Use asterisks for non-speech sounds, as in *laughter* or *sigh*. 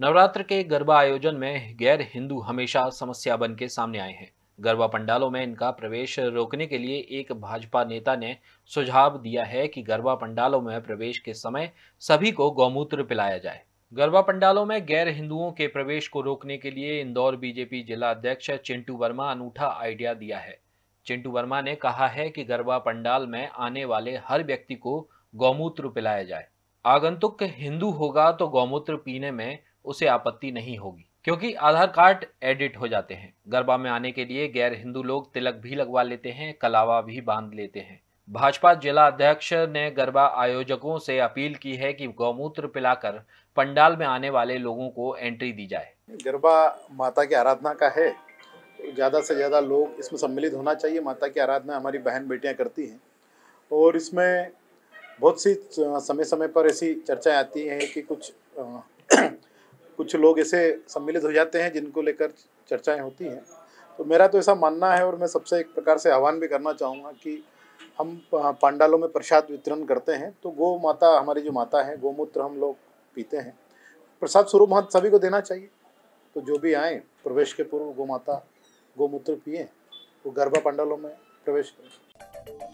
नवरात्र के गरबा आयोजन में गैर हिंदू हमेशा समस्या बन के सामने आए हैं। गरबा पंडालों में इनका प्रवेश रोकने के लिए एक भाजपा नेता ने सुझाव दिया है कि गरबा पंडालों में प्रवेश के समय सभी को गौमूत्र पिलाया जाए। गरबा पंडालों में गैर हिंदुओं के प्रवेश को रोकने के लिए इंदौर बीजेपी जिला अध्यक्ष चिंटू वर्मा अनूठा आइडिया दिया है। चिंटू वर्मा ने कहा है कि गरबा पंडाल में आने वाले हर व्यक्ति को गौमूत्र पिलाया जाए। आगंतुक हिंदू होगा तो गौमूत्र पीने में उसे आपत्ति नहीं होगी, क्योंकि आधार कार्ड एडिट हो जाते हैं। गरबा में आने के लिए गैर हिंदू लोग तिलक भी लगवा लेते हैं, कलावा भी बाँध लेते हैं। भाजपा जिला अध्यक्ष ने गरबा आयोजकों से अपील की है कि गौमूत्र पिलाकर पंडाल में आने वाले लोगों को एंट्री दी जाए। गरबा माता की आराधना का है। ज़्यादा से ज़्यादा लोग इसमें सम्मिलित होना चाहिए। माता की आराधना हमारी बहन बेटियाँ करती हैं। और इसमें बहुत सी समय समय पर ऐसी चर्चाएँ आती हैं कि कुछ *clears throat* कुछ लोग ऐसे सम्मिलित हो जाते हैं जिनको लेकर चर्चाएँ होती हैं। तो मेरा तो ऐसा मानना है और मैं सबसे एक प्रकार से आह्वान भी करना चाहूँगा कि हम पांडालों में प्रसाद वितरण करते हैं। तो गौ माता, हमारी जो माता है, गौमूत्र हम लोग पीते हैं। प्रसाद स्वरूप हम सभी को देना चाहिए। तो जो भी आए, प्रवेश के पूर्व गौ माता, गौमूत्र पिए, वो तो गरबा पांडालों में प्रवेश करें।